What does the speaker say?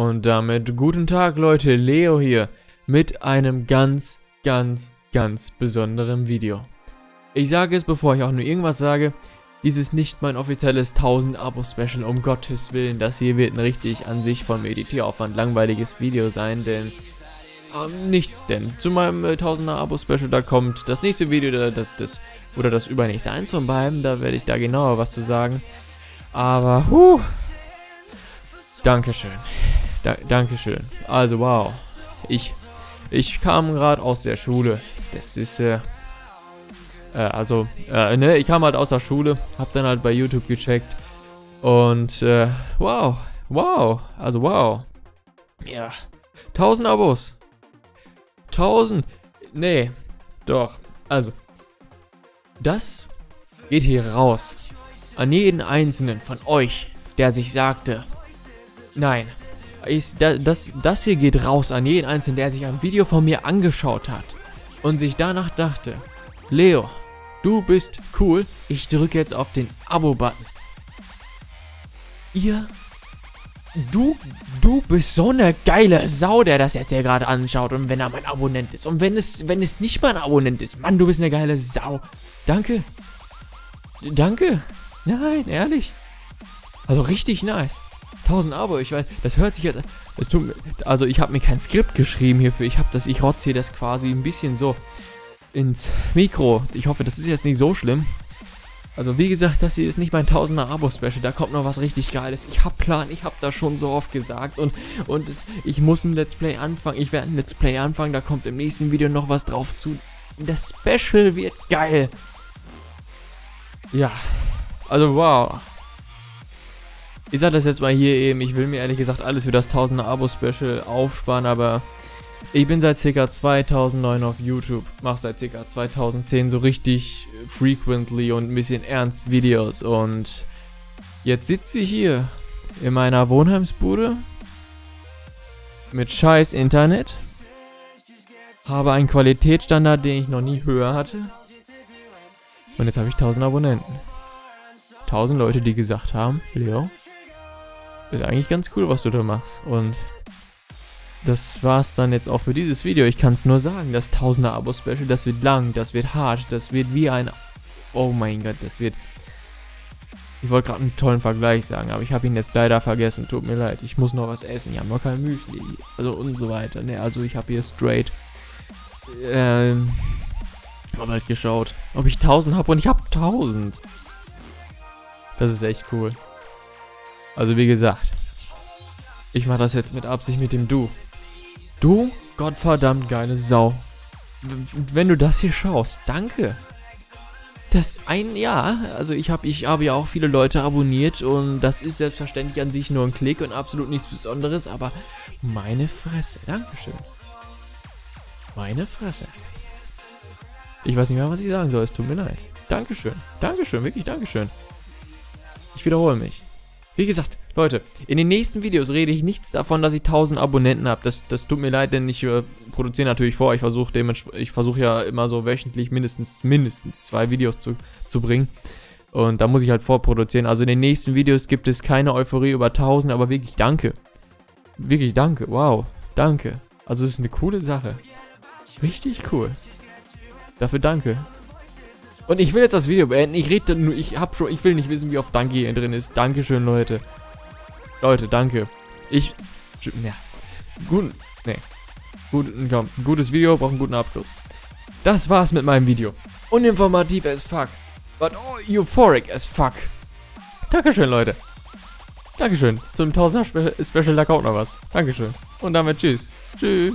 Und damit guten Tag Leute, Leo hier mit einem ganz, ganz, ganz besonderen Video. Ich sage es, bevor ich auch nur irgendwas sage, dies ist nicht mein offizielles 1000 Abo Special, um Gottes Willen. Das hier wird ein richtig an sich von Meditieraufwand langweiliges Video sein, denn ähm, nichts denn. Zu meinem äh, 1000er Abo Special, da kommt das nächste Video, das, das, oder das übernächste eins von beiden, da werde ich da genauer was zu sagen. Aber, huh, Dankeschön. Da, Dankeschön. Also, wow. Ich, ich kam gerade aus der Schule. Das ist, äh, äh, also, äh, ne, ich kam halt aus der Schule, hab dann halt bei YouTube gecheckt und, äh, wow, wow, also wow. Ja, 1000 Abos. 1000, nee, doch, also, das geht hier raus an jeden einzelnen von euch, der sich sagte, nein, ich, das, das hier geht raus an jeden Einzelnen, der sich ein Video von mir angeschaut hat und sich danach dachte, Leo, du bist cool, ich drücke jetzt auf den Abo-Button. Ihr, du, du bist so eine geile Sau, der das jetzt hier gerade anschaut und wenn er mein Abonnent ist. Und wenn es, wenn es nicht mein Abonnent ist, Mann, du bist eine geile Sau. Danke. Danke. Nein, ehrlich. Also richtig nice. 1000 Abo, ich weiß, das hört sich jetzt, es tut, also ich habe mir kein Skript geschrieben hierfür, ich habe das, ich rotze hier das quasi ein bisschen so ins Mikro. Ich hoffe, das ist jetzt nicht so schlimm. Also wie gesagt, das hier ist nicht mein 1000er Abo-Special, da kommt noch was richtig Geiles. Ich hab Plan, ich hab das schon so oft gesagt und, und es, ich muss ein Let's Play anfangen, ich werde ein Let's Play anfangen, da kommt im nächsten Video noch was drauf zu. Das Special wird geil. Ja, also wow. Ich sag das jetzt mal hier eben, ich will mir ehrlich gesagt alles für das 1000er Abo-Special aufsparen, aber ich bin seit ca. 2009 auf YouTube, mache seit ca. 2010 so richtig frequently und ein bisschen ernst Videos und jetzt sitze ich hier in meiner Wohnheimsbude mit scheiß Internet, habe einen Qualitätsstandard, den ich noch nie höher hatte und jetzt habe ich 1000 Abonnenten. 1000 Leute, die gesagt haben, Leo, ist eigentlich ganz cool, was du da machst. Und das war's dann jetzt auch für dieses Video. Ich kann es nur sagen, das 1000er Abo-Special, das wird lang, das wird hart, das wird wie ein... Oh mein Gott, das wird... Ich wollte gerade einen tollen Vergleich sagen, aber ich habe ihn jetzt leider vergessen. Tut mir leid, ich muss noch was essen. Ich habe noch kein Müsli. Also und so weiter. Ne, also ich habe hier straight... Ähm... Habe halt geschaut, ob ich 1000 habe und ich habe 1000. Das ist echt cool. Also wie gesagt, ich mache das jetzt mit Absicht mit dem Du. Du, Gottverdammt geile Sau. Wenn du das hier schaust, danke. Das ein ja, also ich habe ich habe ja auch viele Leute abonniert und das ist selbstverständlich an sich nur ein Klick und absolut nichts Besonderes, aber meine Fresse, Dankeschön. Meine Fresse. Ich weiß nicht mehr, was ich sagen soll, es tut mir leid. Dankeschön, Dankeschön, wirklich Dankeschön. Ich wiederhole mich. Wie gesagt, Leute, in den nächsten Videos rede ich nichts davon, dass ich 1000 Abonnenten habe. Das, das tut mir leid, denn ich äh, produziere natürlich vor. Ich versuche ich versuche ja immer so wöchentlich mindestens mindestens zwei Videos zu, zu bringen. Und da muss ich halt vorproduzieren. Also in den nächsten Videos gibt es keine Euphorie über 1000, aber wirklich danke. Wirklich danke. Wow. Danke. Also es ist eine coole Sache. Richtig cool. Dafür danke. Und ich will jetzt das Video beenden. Ich rede nur, ich hab schon, ich will nicht wissen, wie oft Danke hier drin ist. Dankeschön, Leute. Leute, danke. Ich, ja, gut, nee. Gut, komm, gutes Video braucht einen guten Abschluss. Das war's mit meinem Video. Uninformativ as fuck. But euphoric as fuck. Dankeschön, Leute. Dankeschön. Zum 1000er Special, da kommt noch was. Dankeschön. Und damit tschüss. Tschüss.